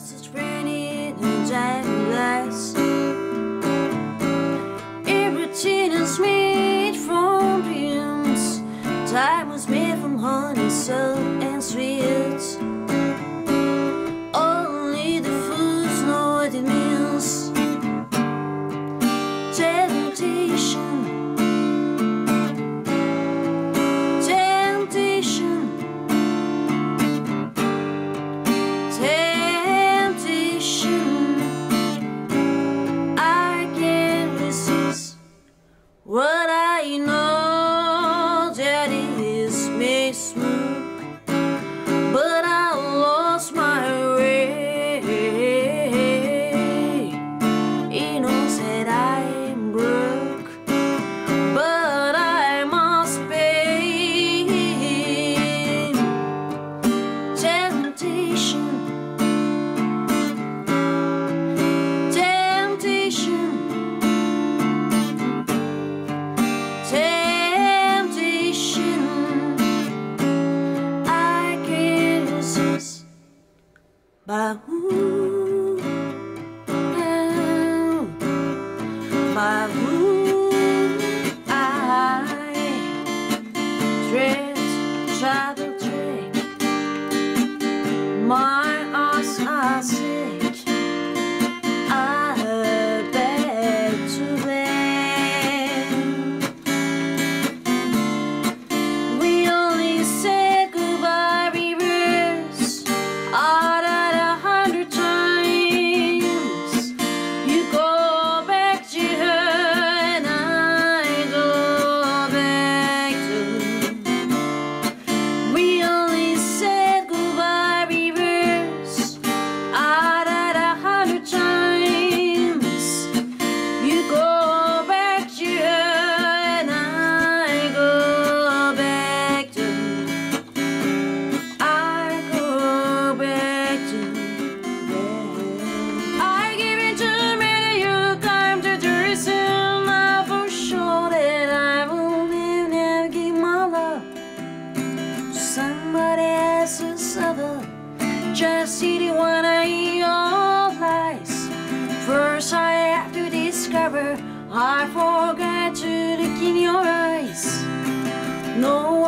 was just raining in giant glass. Everything is made from dreams. Time was made from honey, but I lost my way. He knows that I am broke, but I must pay. Temptation, Ooh, I travel, tread. My eyes are somebody else's other. Just one I your lies. First I have to discover I forgot to look in your eyes. No,